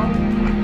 wrong.